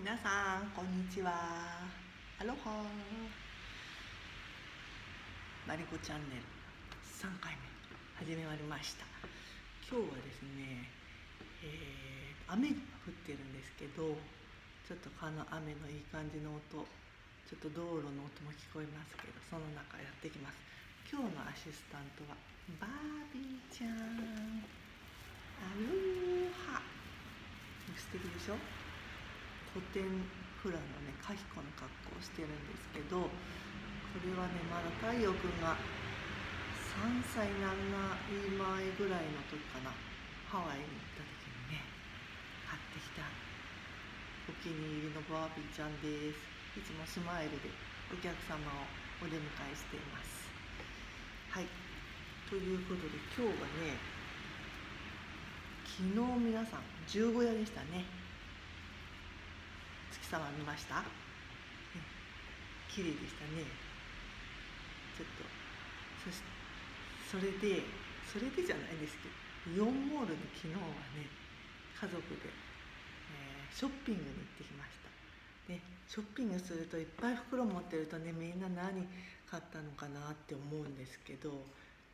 皆さんこんにちは。アロハ。マリコチャンネル。3回目。始めました。今日はですね、えー、雨が降ってるんですけどちょっとこの雨のいい感じの音ちょっと道路の音も聞こえますけどその中やってきます。今日のアシスタントはバービーちゃん。アロハ。素敵でしょ？古典フラのねカヒコの格好をしてるんですけどこれはねまだ太陽くんが3歳7前ぐらいの時かなハワイに行った時にね買ってきた。お気に入りのバービーちゃんです。いつもスマイルでお客様をお出迎えしています。はい。ということで今日はね昨日皆さん十五夜でしたね。月様見ました？綺麗でしたね。ちょっと。そしそれでそれでじゃないですけどイオンモールに昨日はね家族で、えー、ショッピングに行ってきました。でショッピングするといっぱい袋持ってるとねみんな何買ったのかなって思うんですけど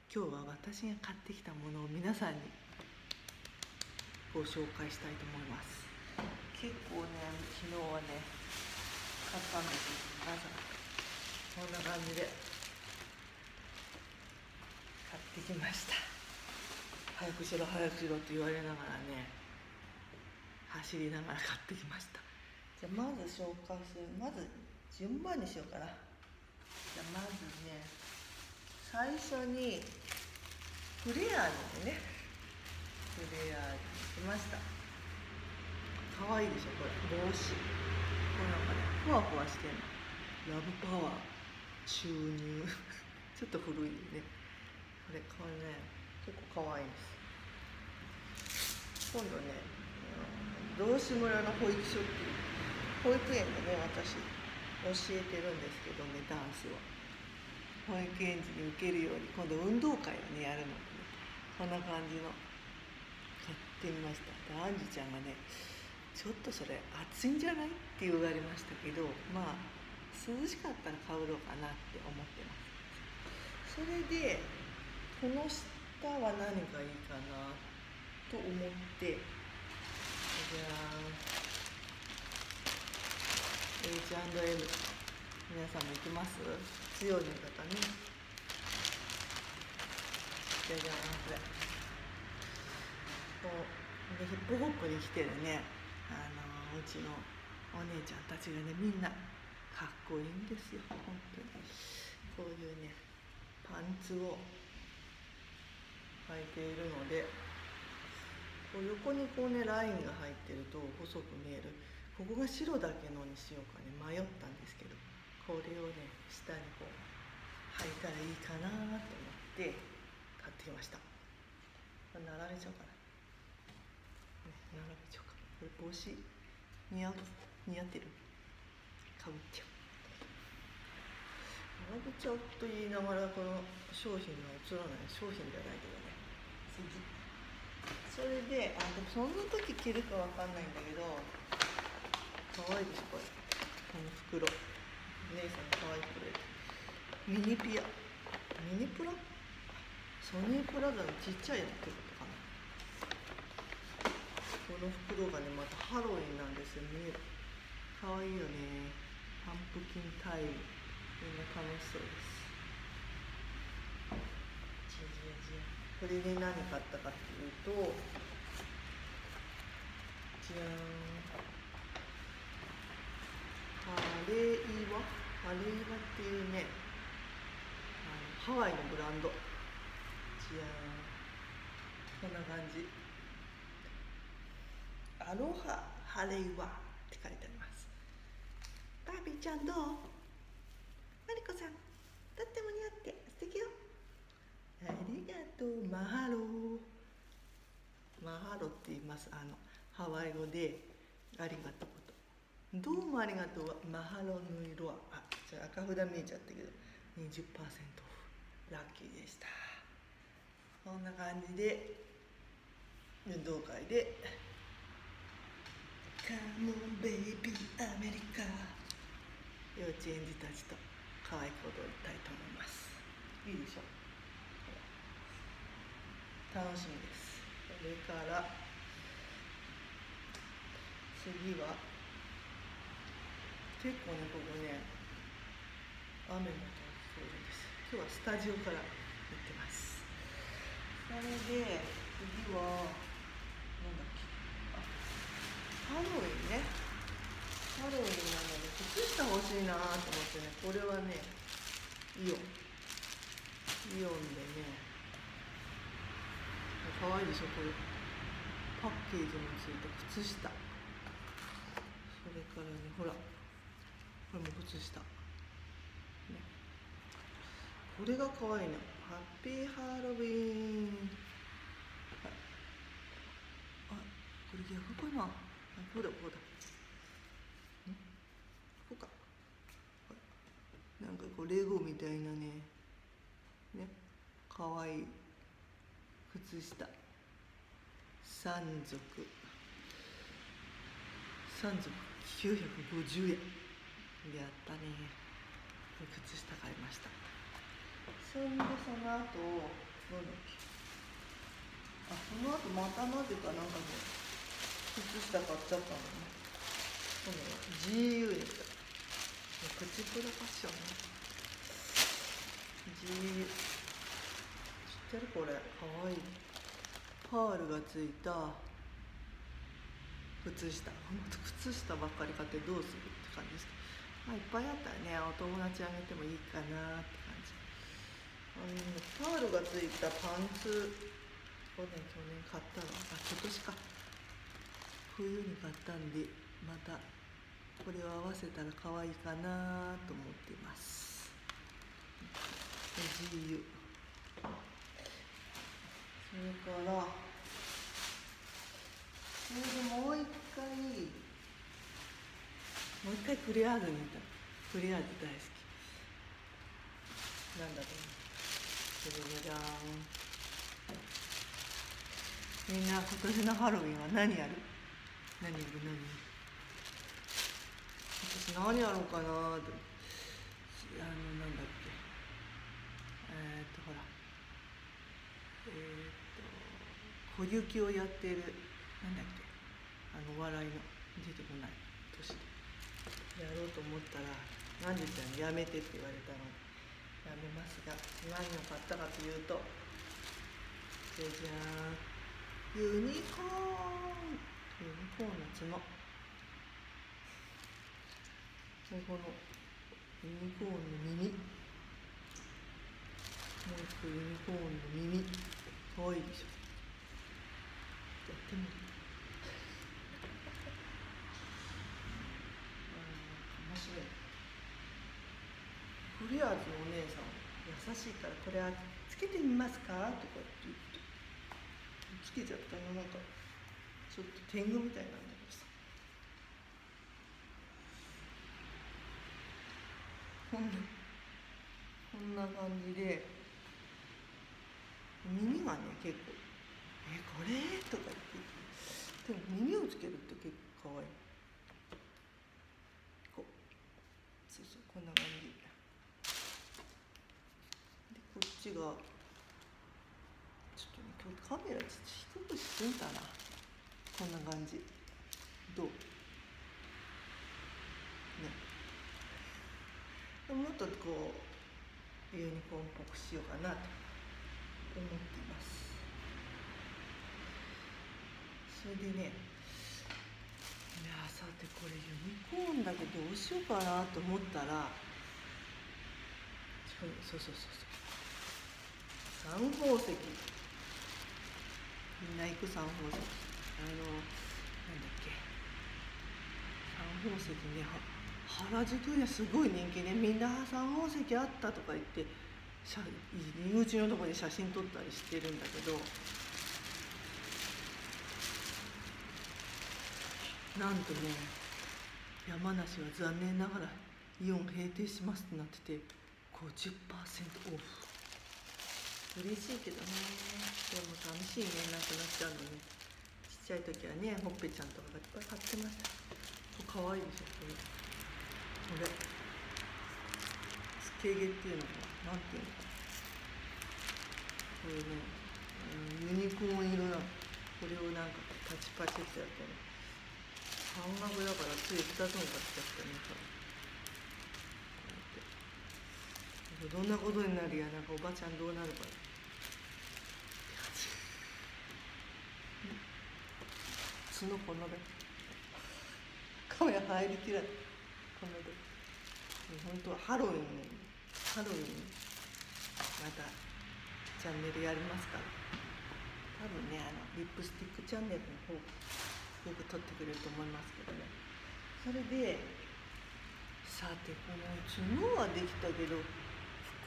今日は私が買ってきたものを皆さんにご紹介したいと思います。結構ね昨日はね買ったんですよ。皆さんこんな感じで買ってきました。早くしろ早くしろって言われながらね走りながら買ってきました。じゃあまず紹介する。まず順番にしようかな。じゃあまずね最初にフレアのね。フレアに来ました可愛いでしょこれ。帽子。これなんかねふわふわしてんの。ラブパワー。注入。ちょっと古いね。これこれね結構可愛いんです。今度ね道志村の保育所っていう保育園でね私教えてるんですけどねダンスを。保育園児に受けるように今度運動会をねやるの。で、ね、こんな感じの。買ってみました。でアンジュちゃんがねちょっとそれ暑いんじゃない？って言われましたけどまあ涼しかったら買うのかなって思ってます。それでこの下は何がいいかなと思ってじゃあ H&M 皆さんも行きます？強いの方ね。じゃじゃんこれ。こうでヒップホップに来てるね。あのうちのお姉ちゃんたちがねみんなかっこいいんですよ。本当に。こういうねパンツを履いているのでこう横にこうねラインが入ってると細く見える。ここが白だけのにしようかね迷ったんですけどこれをね下にこう履いたらいいかなと思って買ってきました。並べちゃおうかな、ね、並べちゃおう。帽子。似合う似合ってる。かぶっちゃう。並べちゃうと言いながらこの商品が映らない商品じゃないけどね。次。それであでもそんな時着るかわかんないんだけど可愛いですこれ。この袋。姉さん可愛いこれミニピア。ミニプラ？ソニープラザのちっちゃいやつ。ってことかなこの袋がねまたハロウィンなんですよ。ね可愛いいよ。ねパンプキンタイムみんな楽しそうですじゃじゃじゃこれで何買ったかっていうとじゃーんハレイワハレイワっていうねあのハワイのブランドじゃーんこんな感じアロハハレイワって書いてあります。バービーちゃんどう？マリコさんとっても似合って素敵よ。ありがとう。マハロマハロって言います。あのハワイ語でありがとうどうもありがとう。マハロの色はあじゃあ赤札見えちゃったけど20%オフ。ラッキーでした。こんな感じで運動会でカモンベイビーアメリカ幼稚園児たちと可愛く踊りたいと思います。いいでしょ？楽しみです。それから次は結構ねここね雨も通るんです。今日はスタジオから行ってます。それで次はハロウィンね。ハロウィンなので靴下欲しいなと思ってね。これはねイオン。イオンでね可愛いでしょこれ。パッケージもついた靴下。それからねほら。これも靴下。ね。これが可愛いのハッピーハロウィン。あこれ逆かな。あこうだこうだこうか。なんかこうレゴみたいなね。ね。可愛い。靴下。三足。三足950円。やったね。靴下買いました。そんでその後なんだっけ？あその後またなぜかなんかね。靴下買っちゃったのね今度は GU に来たプチプロファッションね GU 知ってるこれかわいいパールがついた靴下ほん。と靴下ばっかり買ってどうするって感じですけどまあいっぱいあったらねお友達あげてもいいかなって感じうん。パールがついたパンツをね去年買ったのあ今年か冬に買ったんでまたこれを合わせたら可愛いかなと思っています。GU それからそれでもう一回もう一回クリアーズに行った。クリアーズ大好き。なんだろう？じゃじゃーん。みんな今年のハロウィンは何やる？何やる何私何やろうかなとあのなんだっけ。えー、っとほら。えー、っと小雪をやってる。なんだっけ。あのお笑いの。出てこない。年で。やろうと思ったら何でちゃんやめてって言われたの。でやめますが何を買ったかというとじゃじゃー。んユニコーン。ユニコーンの角。でこのユニコーンの耳。もう一個ユニコーンの耳。かわいいでしょ。やってみる。あー面白い。とりあえずお姉さん。優しいからこれはつけてみますか？とかって言ってつけちゃったの。なんかちょっと天狗みたいなんだけどさこんなこんな感じで。耳がね結構「えこれ?」とか言って。でも耳をつけるって結構かわい。いこうそうそうこんな感じ。でこっちがちょっとね今日カメラちょっと低くしてみたなこんな感じ。どう？ね。もっとこうユニコーンっぽくしようかなと思っています。それでね。いやさてこれユニコーンだけどうしようかなと思ったらそうそうそうそう。三宝石。みんな行く三宝石。あのなんだっけ。三宝石ね原宿にはすごい人気ね。みんな三宝石あったとか言って写入り口のとこに写真撮ったりしてるんだけど。なんとね山梨は残念ながらイオン閉店しますってなってて50%オフ。嬉しいけどね。でも寂しいね。なくなっちゃうのね。ちゃい時はねほっぺちゃんとかがいっぱい買ってました。かわいいでしょこれ。これつけ毛っていうのかなんていうの。かなこれね、うん、ユニコーン色なのこれをなんかパチパチってやってね。半額だからつい2つも買っちゃったねこうやって。どんなことになるやなんかおばちゃんどうなるか。角このでカメラ入りきらない。こので本当はハロウィンねハロウィンまたチャンネルやりますから。多分ねあのリップスティックチャンネルの方よく撮ってくれると思いますけどね。それでさてこの角はできたけど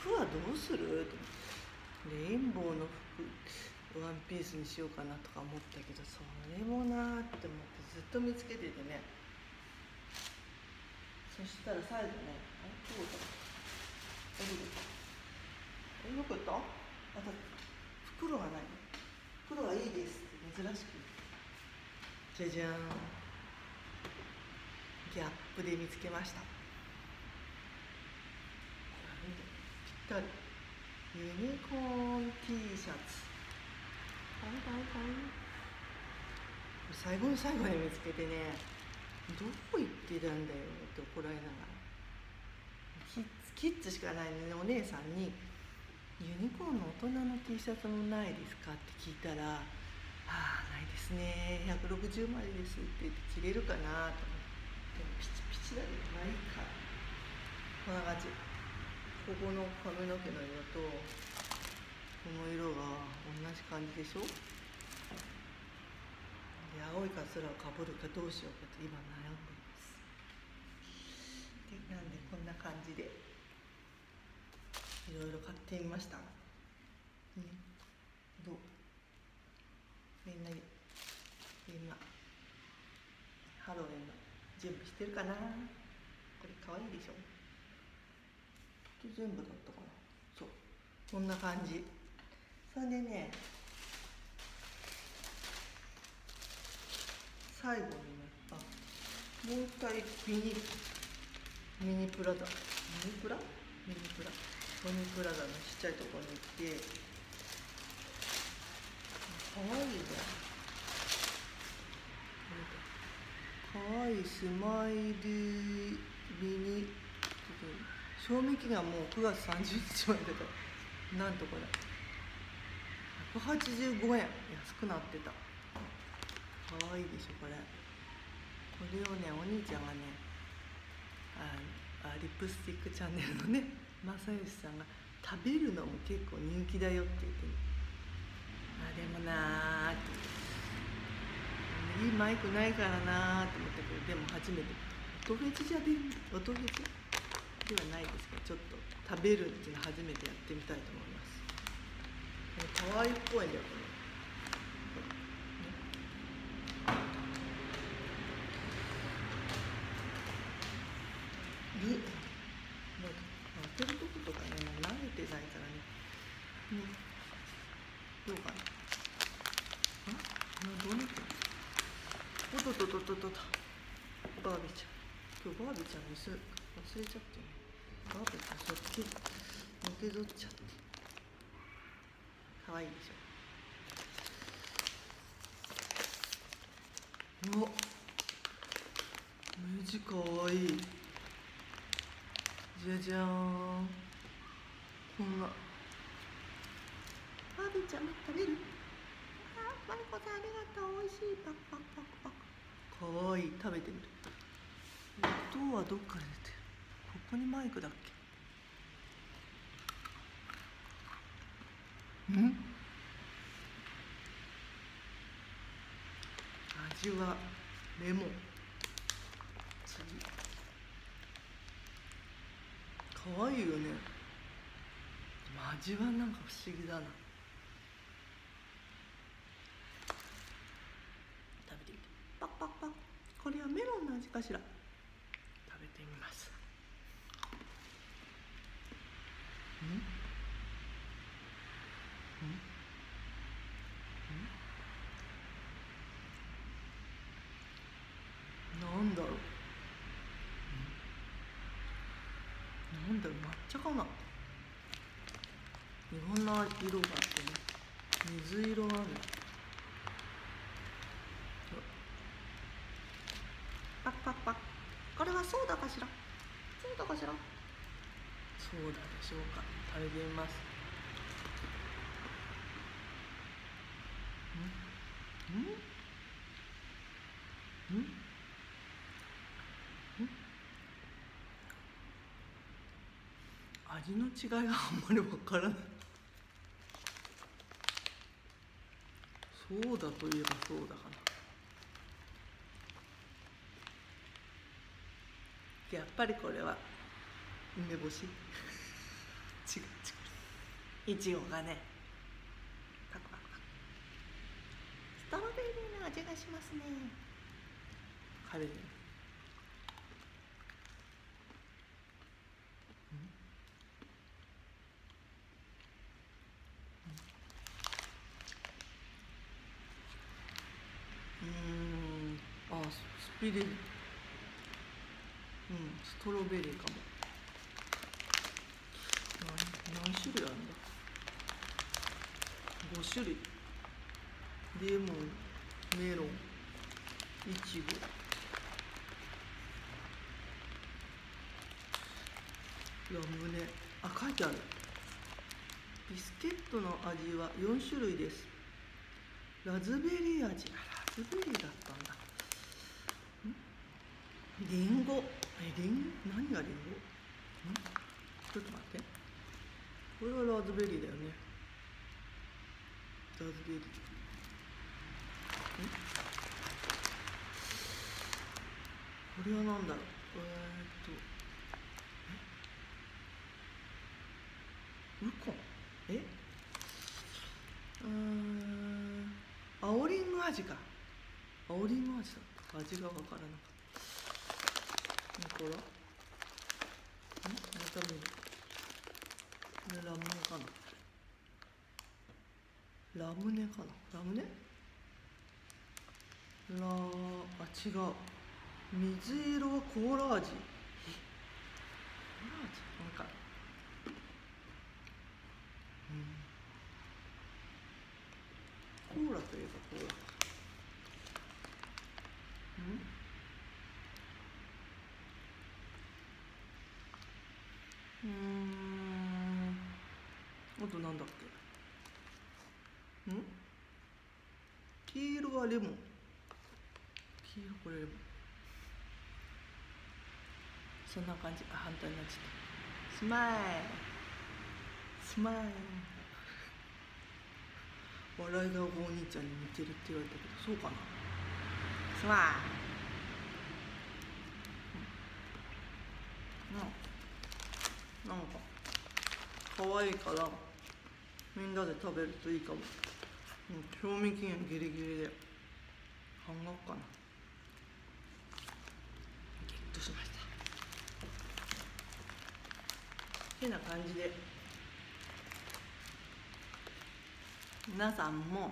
服はどうする？レインボーの服。ワンピースにしようかなとか思ったけどそれもなーって思ってずっと見つけててね。そしたら最後ねあれどうだえよかった？あだ袋がない。袋がいいですって珍しくじゃじゃーん。ギャップで見つけました。ぴったり。ユニコーン T シャツ。最後の最後に見つけてねどこ行ってたんだよって怒られながら。キッズキッズしかないのねお姉さんに「ユニコーンの大人の T シャツもないですか?」って聞いたら「ああないですね。160枚です」って言って着れるかなと思って。でもピチピチだけどまあいいか。こんな感じ。ここの髪の毛の色とこの色が同じ感じでしょ？で青いカツラをかぶるかどうしようかと今悩んでいます。でなんでこんな感じで？いろいろ買ってみました。ね。どう？みんなに今ハロウィンの準備してるかな？これかわいいでしょ？全部だったかな？そう。こんな感じ。それでね最後にねあもう一回ミニミニプラザミニプラ？ミニプラ。ミニプラザのちっちゃいところに行ってかわいいねかわいいスマイルミニ賞味期限もう9月30日までだ。からなんとこれ185円。安くなってた。かわいいでしょこれ。これをねお兄ちゃんがねああリップスティックチャンネルのね 正義さんが食べるのも結構人気だよって言ってあでもなー。っていいマイクないからなーって思ったけどでも初めて。音フェチじゃで音フェチではないですけどちょっと食べるっていうの初めてやってみたいと思います。可愛いっぽいんだよ。これになんか当てるとことかねもう慣れてないからね。ね。どうかな。あどうなってるおっとっとっとっとっとバービーちゃん。今日バービーちゃんにす忘れちゃってね。バービーちゃんそっち。のけぞっちゃって可愛いでしょ。うわ目地かわい。いじゃじゃーん。こんな。バービーちゃん食べる？あマリコさんありがとう。美味しいパクパクパクパク。かわい。い食べてみる。音はどっから出てる？ここにマイクだっけ？ん。味はレモン。次。可愛いよね。でも味はなんか不思議だな。食べてみて。パクパクパクこれはメロンの味かしら食べてみますんんなんだろうちゃかな。いろんな色があってね。水色あるパッパッパッ。これはそうだかしら。そうだかしら。そうだでしょうか。食べてみます。うん？うんうん味の違いがあんまりわからない。そうだといえばそうだかな。やっぱりこれは梅干し。違 う違う。いちごがねパクパクパクストロベリーの味がしますね。カレーうんあスピリ。うんストロベリーかも。何何種類あるんだ？5種類。レモンメロンいちごラムネあ書いてある。ビスケットの味は4種類です。ラズベリー味。ラズベリーだったんだ。リンゴ。えリン何がリンゴ？ん？ちょっと待って。これはラズベリーだよね。ラズベリー。これは何だろう？えー、っと。ウコン？え？うん。青りんご味か。青りんご味だった。味がわからなかった。これはんまた見るこれラムネかなラムネかなラムネラあ違う水色はコーラ味コーラ味なんかコーラといえばコーラうん。うんあとなんだっけ？ん？黄色はレモン。黄色これレモン。そんな感じ。あ反対になっちゃった。スマイル。スマイル。笑い顔がお兄ちゃんに似てるって言われたけどそうかな？スマイル。うんなんか可愛いからみんなで食べるといいかも、う、賞味期限ギリギリで。半額かな。ゲットしました。てな感じで。皆さんも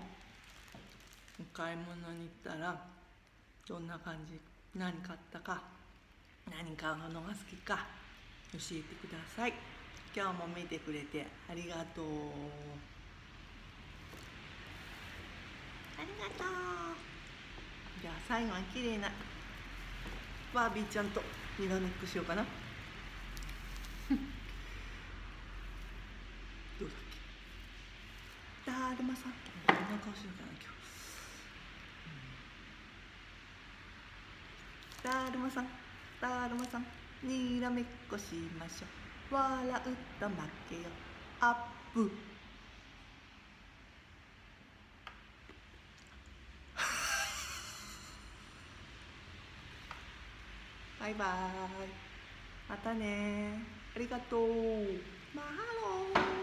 お買い物に行ったらどんな感じ何買ったか何買うのが好きか教えてください。今日も見てくれてありがとう。ありがとう。じゃあ最後は綺麗なバービーちゃんとにらめっこしようかな。どうだっけ？だるまさん。こんな顔してるかな今日。だるまさん。だるまさんにらめっこしましょう。笑うと負けよ。アップ。バイバイ。またねありがとう。マハロー。